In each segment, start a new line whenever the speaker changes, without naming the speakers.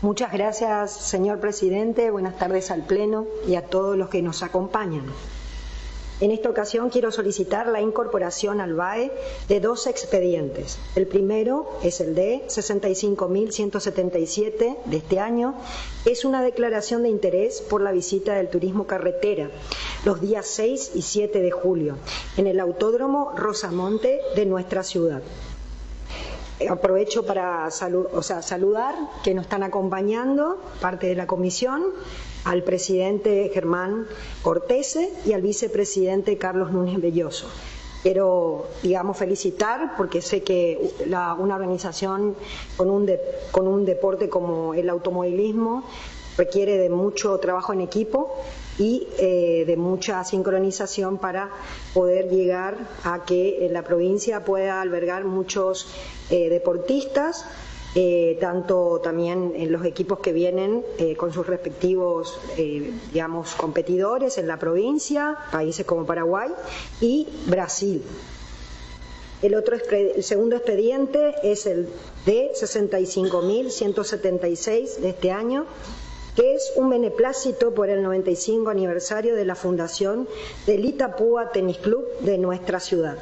Muchas gracias, señor presidente. Buenas tardes al Pleno y a todos los que nos acompañan. En esta ocasión quiero solicitar la incorporación al BAE de dos expedientes. El primero es el de 65.177 de este año. Es una declaración de interés por la visita del turismo carretera los días 6 y 7 de julio en el Autódromo Rosamonte de nuestra ciudad aprovecho para saludar que nos están acompañando, parte de la comisión, al presidente Germán Cortese y al vicepresidente Carlos Núñez Belloso. Quiero, digamos, felicitar porque sé que una organización con un, con un deporte como el automovilismo requiere de mucho trabajo en equipo y eh, de mucha sincronización para poder llegar a que la provincia pueda albergar muchos eh, deportistas eh, tanto también en los equipos que vienen eh, con sus respectivos, eh, digamos, competidores en la provincia, países como Paraguay y Brasil. El, otro, el segundo expediente es el de 65.176 de este año, que es un beneplácito por el 95 aniversario de la fundación del Itapúa Tenis Club de nuestra ciudad.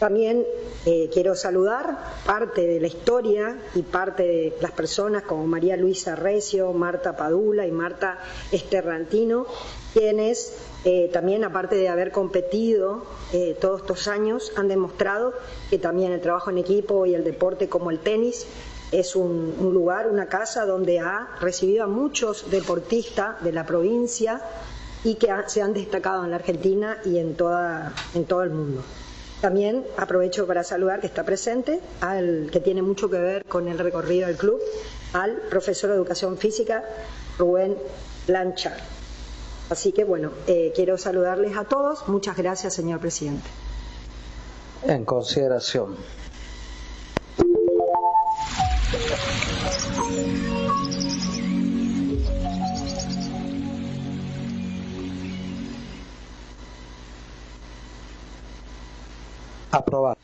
También eh, quiero saludar parte de la historia y parte de las personas como María Luisa Recio, Marta Padula y Marta Esterrantino, quienes eh, también, aparte de haber competido eh, todos estos años, han demostrado que también el trabajo en equipo y el deporte como el tenis es un, lugar, una casa donde ha recibido a muchos deportistas de la provincia y que se han destacado en la Argentina y en, toda, en todo el mundo. También aprovecho para saludar que está presente, al que tiene mucho que ver con el recorrido del club, al profesor de Educación Física, Rubén Lanchar. Así que bueno, eh, quiero saludarles a todos. Muchas gracias, señor presidente.
En consideración. Aprobado.